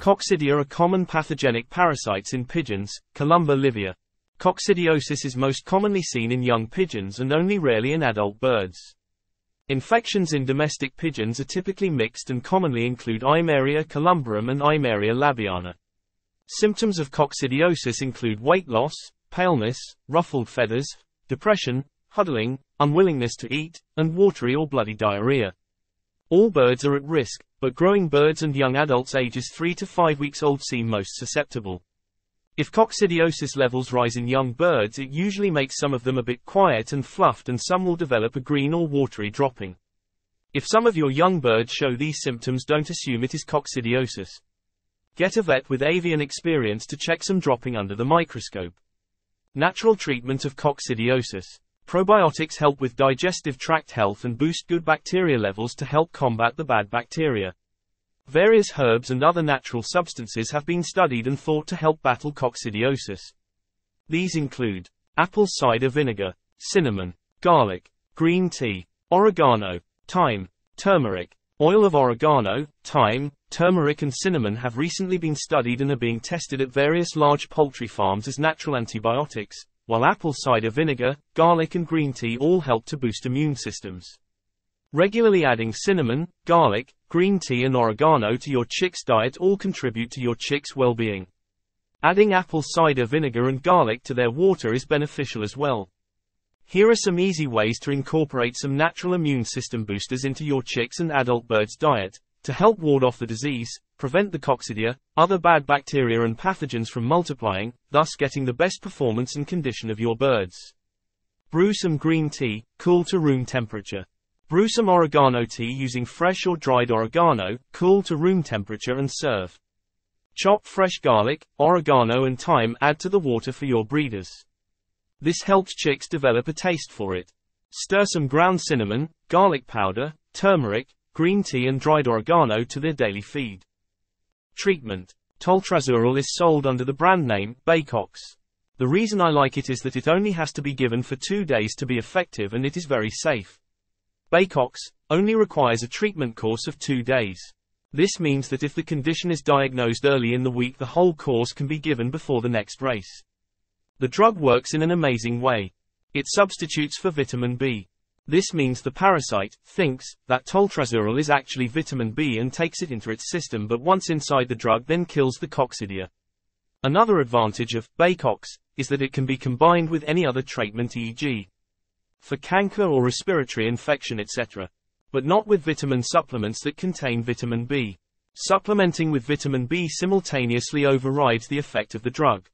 Coccidia are common pathogenic parasites in pigeons, Columba livia. Coccidiosis is most commonly seen in young pigeons and only rarely in adult birds. Infections in domestic pigeons are typically mixed and commonly include Eimeria columbarum and Eimeria labbeana. Symptoms of coccidiosis include weight loss, paleness, ruffled feathers, depression, huddling, unwillingness to eat, and watery or bloody diarrhea. All birds are at risk, but growing birds and young adults ages 3 to 5 weeks old seem most susceptible. If coccidiosis levels rise in young birds it usually makes some of them a bit quiet and fluffed and some will develop a green or watery dropping. If some of your young birds show these symptoms don't assume it is coccidiosis. Get a vet with avian experience to check some dropping under the microscope. Natural treatment of coccidiosis. Probiotics help with digestive tract health and boost good bacteria levels to help combat the bad bacteria. Various herbs and other natural substances have been studied and thought to help battle coccidiosis. These include apple cider vinegar, cinnamon, garlic, green tea, oregano, thyme, turmeric, oil of oregano, thyme, turmeric and cinnamon have recently been studied and are being tested at various large poultry farms as natural antibiotics, while apple cider vinegar, garlic and green tea all help to boost immune systems. Regularly adding cinnamon, garlic, green tea and oregano to your chick's diet all contribute to your chick's well-being. Adding apple cider vinegar and garlic to their water is beneficial as well. Here are some easy ways to incorporate some natural immune system boosters into your chicks and adult birds' diet, to help ward off the disease, prevent the coccidia, other bad bacteria and pathogens from multiplying, thus getting the best performance and condition of your birds. Brew some green tea, cool to room temperature. Brew some oregano tea using fresh or dried oregano, cool to room temperature and serve. Chop fresh garlic, oregano and thyme add to the water for your breeders. This helps chicks develop a taste for it. Stir some ground cinnamon, garlic powder, turmeric, green tea and dried oregano to their daily feed. Treatment. Toltrazuril is sold under the brand name, Baycox. The reason I like it is that it only has to be given for two days to be effective and it is very safe. Baycox only requires a treatment course of two days. This means that if the condition is diagnosed early in the week the whole course can be given before the next race. The drug works in an amazing way. It substitutes for vitamin B. This means the parasite thinks that toltrazuril is actually vitamin B and takes it into its system but once inside the drug then kills the coccidia. Another advantage of Baycox is that it can be combined with any other treatment e.g for canker or respiratory infection etc. But not with vitamin supplements that contain vitamin B. Supplementing with vitamin B simultaneously overrides the effect of the drug.